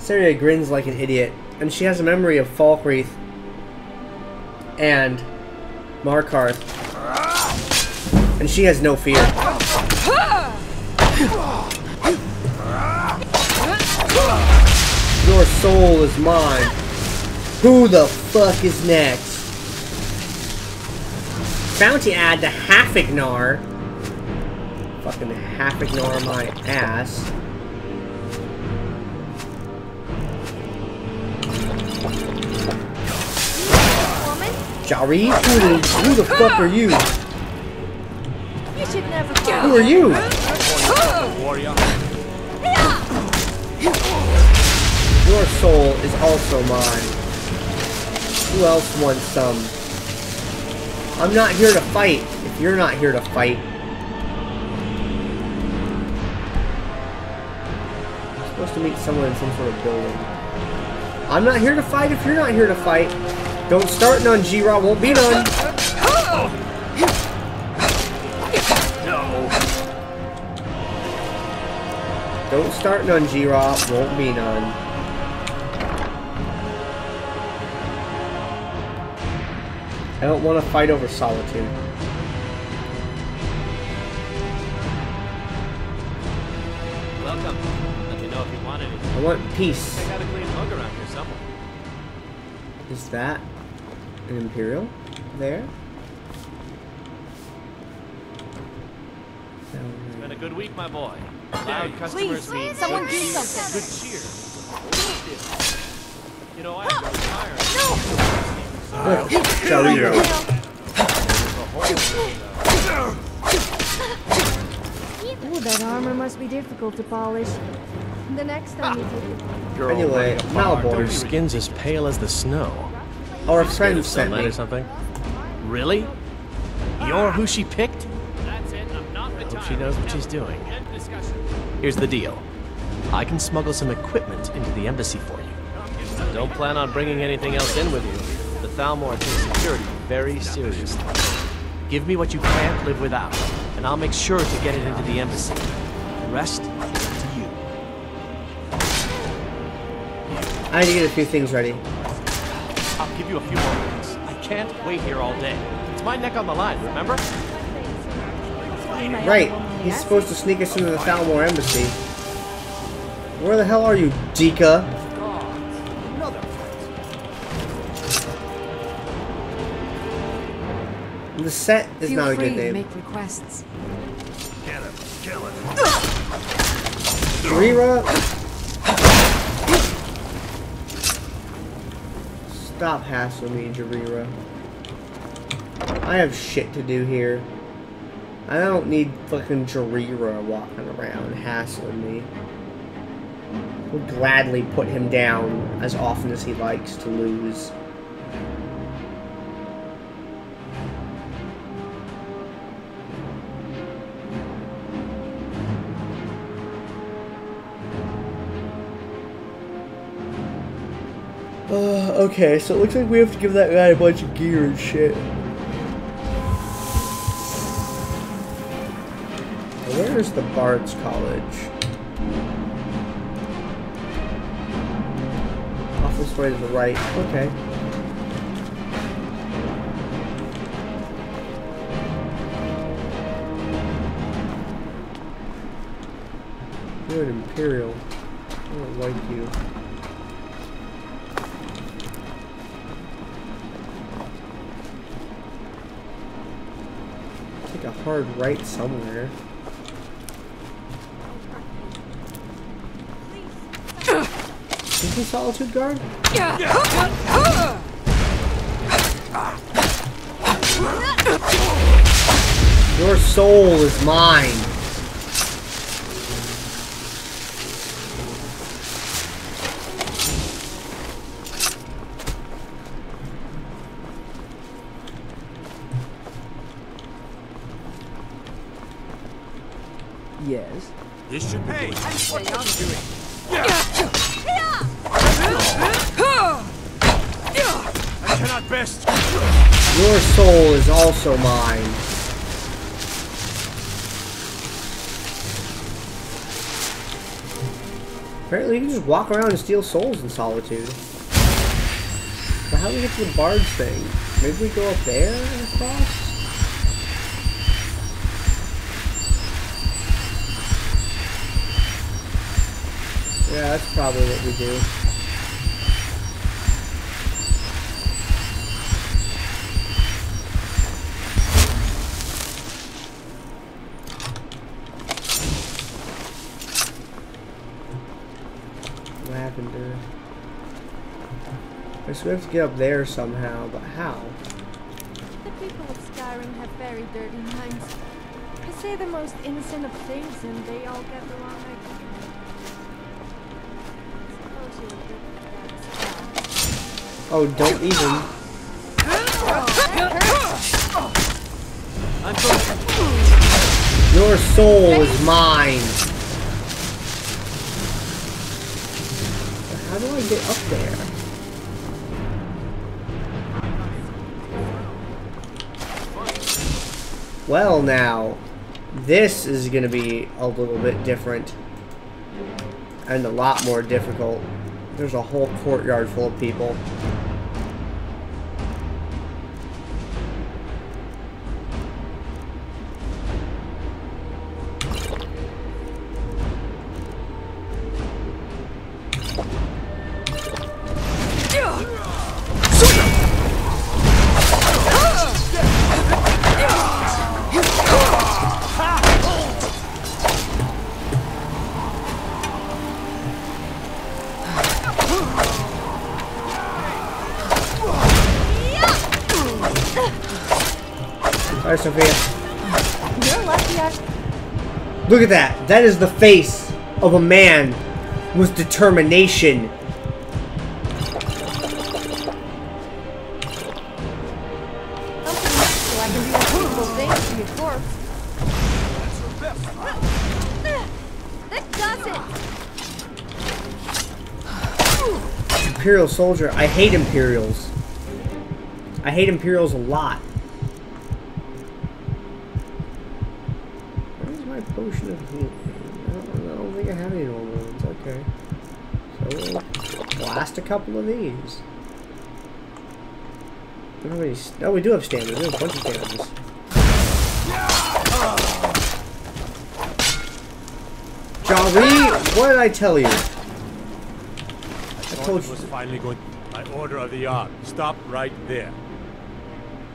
Ceria grins like an idiot, and she has a memory of Falkreath and Markarth. And she has no fear. Your soul is mine. Who the fuck is next? Bounty ad to Haafingar. Fucking Haafingar my ass. Jari? Who the, who the fuck are you? you should never Who are you? Your soul is also mine. Who else wants some? I'm not here to fight if you're not here to fight. I'm supposed to meet someone in some sort of building. I'm not here to fight if you're not here to fight. Don't start none, G-Raw. Won't be none. Don't start none, G-Raw. Won't be none. I don't want to fight over solitude. Welcome. Let me know if you want anything. I want peace. Is that an Imperial there? It's been a good week, my boy. Loud customers Please, mean someone good do cheer. something. Good cheer. You know, I have to retire. Jariro. Ooh, that armor must be difficult to polish. The next time you do it. Anyway, Your Malborn, skin's as pale as the snow. our friend sent me. or something? Really? You're who she picked? That's it. I'm not Hope she knows what she's doing. Here's the deal. I can smuggle some equipment into the embassy for you. Don't plan on bringing anything else in with you. The Thalmor takes security very seriously. Give me what you can't live without, and I'll make sure to get it into the embassy. The rest, to you. I need to get a few things ready. I'll give you a few more minutes. I can't wait here all day. It's my neck on the line, remember? Right, he's supposed to sneak us into the Thalmor embassy. Where the hell are you, Dika? The set is Feel not a free good to name. make requests. Get him, kill him. Rira. Stop hassling me, Jarira. I have shit to do here. I don't need fucking Jarira walking around hassling me. Would gladly put him down as often as he likes to lose. Uh, okay, so it looks like we have to give that guy a bunch of gear and shit. Where is the Bard's College? Off this way to the right. Okay. You're an Imperial. I don't like you. Hard right somewhere. Is he Solitude Guard? Your soul is mine. Yes. This should pay. I cannot best. Your soul is also mine. Apparently you can just walk around and steal souls in Solitude. But how do we get to the barge thing? Maybe we go up there and across? Yeah, that's probably what we do. Lavender. I guess we have to get up there somehow, but how? The people of Skyrim have very dirty minds. They say the most innocent of things and they all get the wrong idea. Oh, don't even. Your soul is mine. How do I get up there? Well now, this is gonna be a little bit different. And a lot more difficult. There's a whole courtyard full of people. Alright, Sophia. You're lucky I... Look at that. That is the face of a man with determination. Something so I can do a beautiful thing to your corpse. That does it! Imperial soldier. I hate Imperials. I hate Imperials a lot. Where's my potion of healing? I don't, I don't think I have any normal ones. Okay. So we'll blast a couple of these. We don't have any s- No, we do have stamina. We have a bunch of staminas. Jari, what did I tell you? I told told you. was finally going. By order of the Ark, stop right there.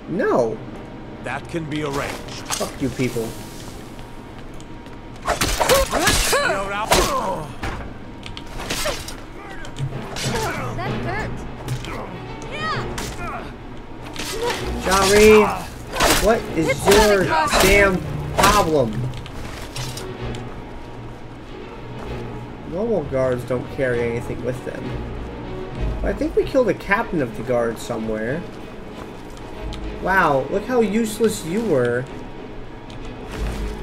No. That can be arranged. Fuck you people. You're out. That hurt! Yeah! Jari, what is your damn problem? Normal guards don't carry anything with them. I think we killed the captain of the guard somewhere. Wow, look how useless you were.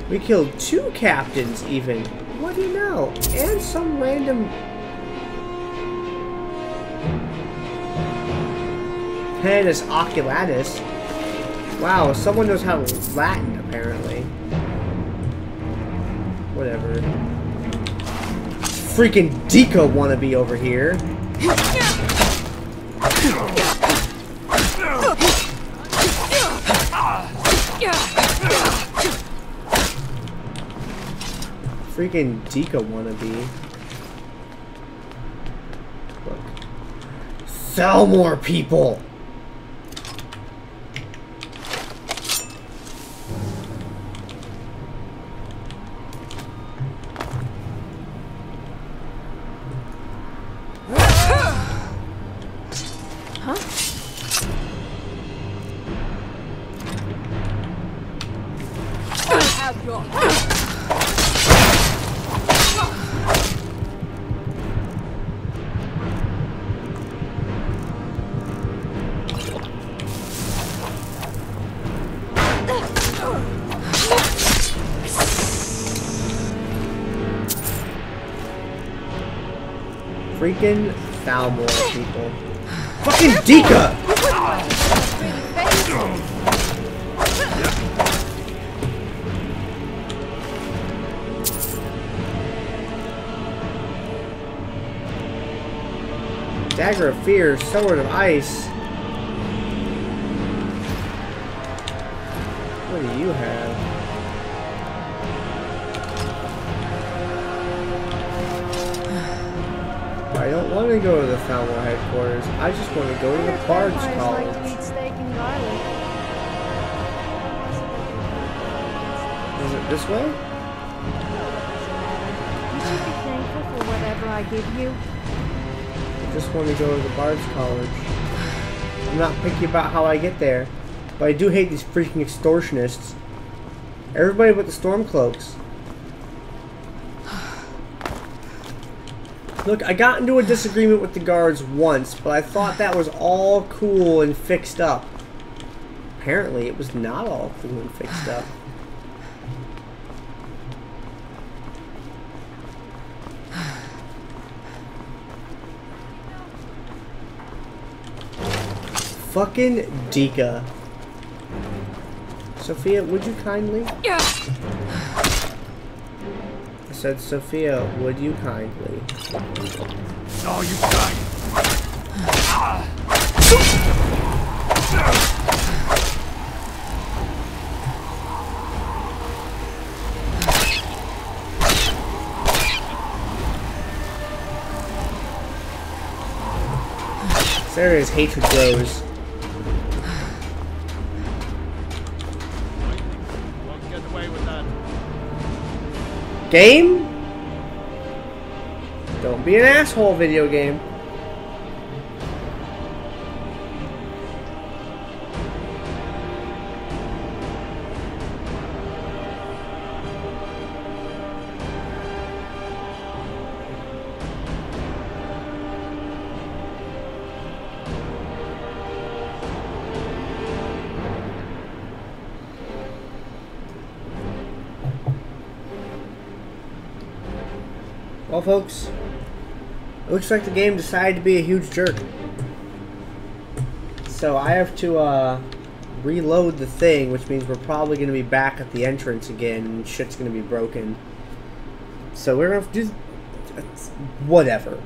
We killed two captains even. Do you know? And some random Penitus Oculatus. Wow, someone knows how to Latin, apparently. Whatever. Freaking Dika wannabe over here. Freaking Dika wannabe. Look. Sell more people! Freaking Thalmor people. Fucking Dika! Dagger of Fear, Sword of Ice. What do you have? I don't want to go to the Thalmor headquarters. I just want to go to the Bard's like College. eat steak and garlic. Is it this way? You should be thankful for whatever I give you. I just want to go to the Bard's College. I'm not picky about how I get there, but I do hate these freaking extortionists. Everybody but the Stormcloaks. Look, I got into a disagreement with the guards once, but I thought that was all cool and fixed up. Apparently, it was not all cool and fixed up. Fucking Dika. Sophia, would you kindly? Yeah. Said, Sophia, would you kindly? No, you. This area's hatred grows. Game? Don't be an asshole, video game. Well, folks, it looks like the game decided to be a huge jerk. So I have to uh, reload the thing, which means we're probably going to be back at the entrance again, and shit's going to be broken. So we're going to do... Whatever.